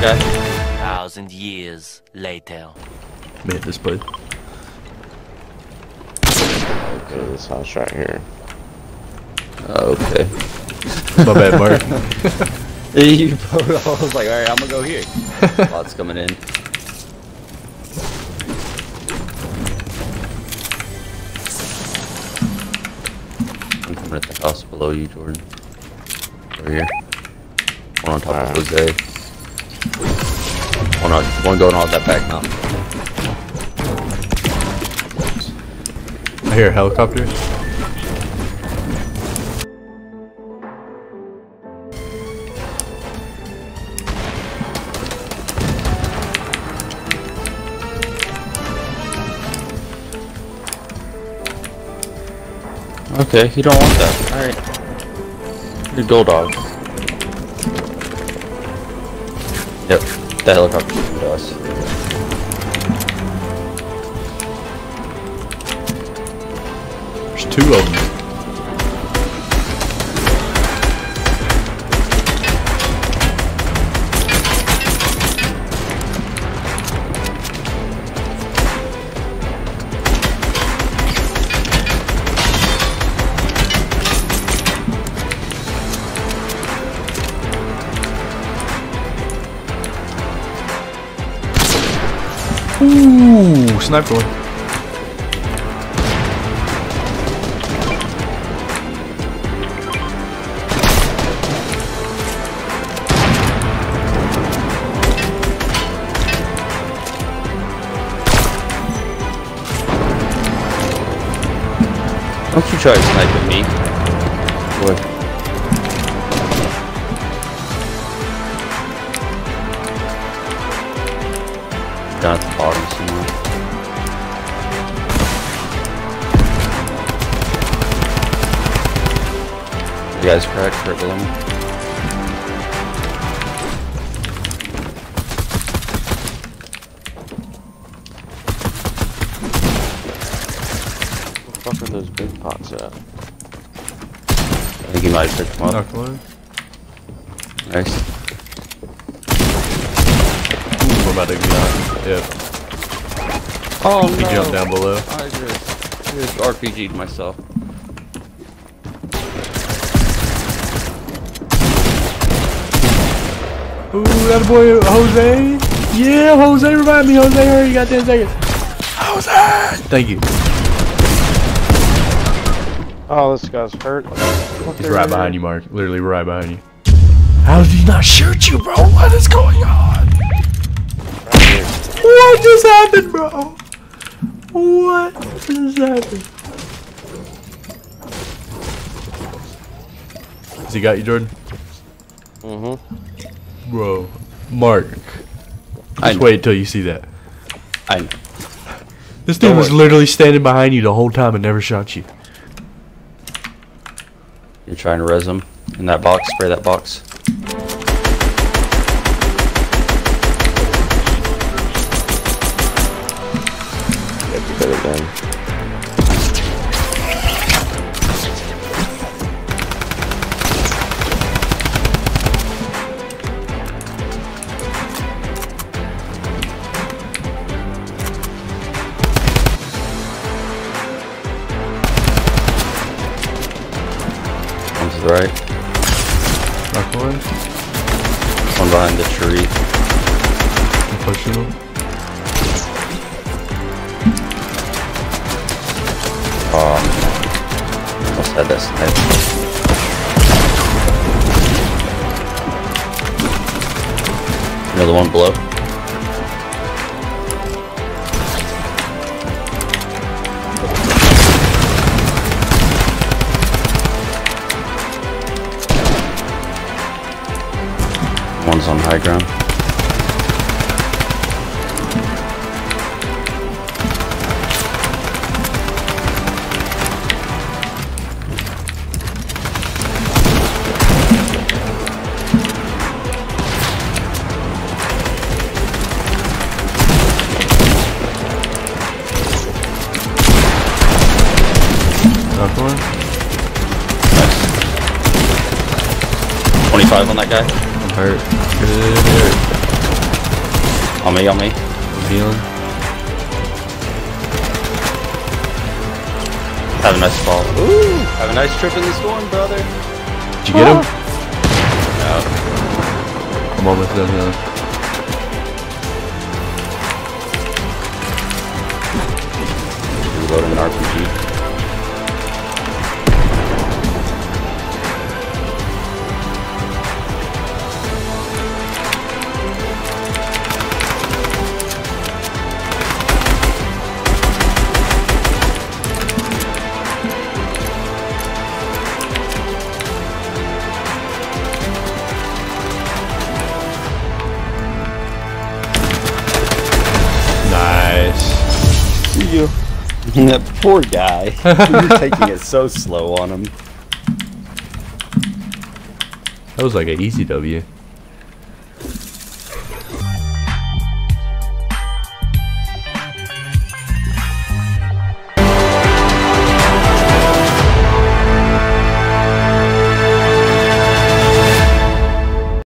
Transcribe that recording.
25 that guy. Thousand years later. Made this play. Okay, this house right here. Oh, okay. My bad, Mark. you put, I was like, alright, I'm gonna go here. Lots coming in. I'm coming at the house below you, Jordan. Over here. One on top Alright. of Jose. Oh, one, on, one going on that back mountain. I hear a helicopter. Okay, you don't want that. Alright. You're dull dog. Yep, that helicopter's coming to us. There's two of them. Ooh, sniper. Don't you try sniping me. Boy. Down at the bottom somewhere. You guys cracked right below me. What the fuck are those big pots at? I think you might have picked them up. Knocked one. Nice. We're about to get Yep. Oh He jumped down below. I just, just RPG'd myself. Ooh, that boy Jose. Yeah, Jose, revive me, Jose. Hurry, you got 10 seconds. Jose! Thank you. Oh, this guy's hurt. He's right behind you, Mark. Literally right behind you. How did he not shoot you, bro? What is going happened, bro? What just happened? Has he got you, Jordan? Mm-hmm. Bro, Mark. Just know. wait till you see that. I know. This dude Don't was worry. literally standing behind you the whole time and never shot you. You're trying to res them in that box. Spray that box. Get to bed again. One to the right. Knock one. One behind the tree. I'm pushing him. Um, Almost had that snipe. Another one below. One's on high ground. 95 on that guy. I'm hurt. Good. On me, on me. I'm healing. Have a nice fall. Ooh! Have a nice trip in the storm, brother. Did you get him? No. I'm almost done now. Reloading an RPG. You. that poor guy. You're taking it so slow on him. That was like an easy W.